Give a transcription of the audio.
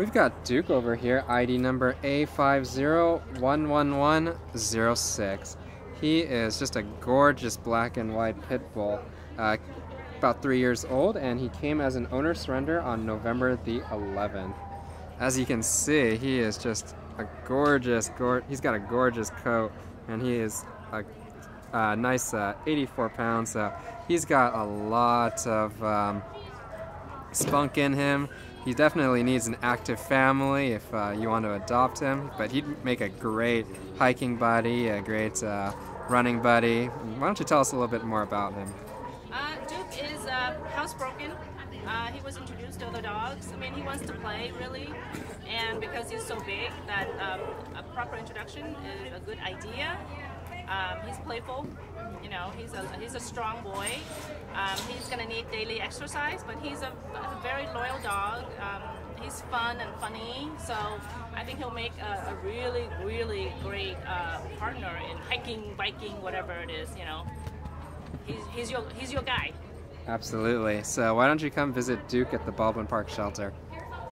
We've got Duke over here, ID number A50111106. He is just a gorgeous black and white pit bull, uh, about three years old, and he came as an owner surrender on November the 11th. As you can see, he is just a gorgeous, gor he's got a gorgeous coat, and he is a, a nice uh, 84 pounds, so he's got a lot of um, spunk in him. He definitely needs an active family if uh, you want to adopt him, but he'd make a great hiking buddy, a great uh, running buddy. Why don't you tell us a little bit more about him? Uh, Duke is uh, housebroken. Uh, he was introduced to other dogs. I mean, he wants to play, really, and because he's so big, that um, a proper introduction is a good idea. Um, he's playful. You know, he's a he's a strong boy. Um, he's gonna need daily exercise, but he's a, a very loyal dog. Um, he's fun and funny, so I think he'll make a, a really really great uh, partner in hiking, biking, whatever it is. You know, he's he's your he's your guy. Absolutely. So why don't you come visit Duke at the Baldwin Park Shelter?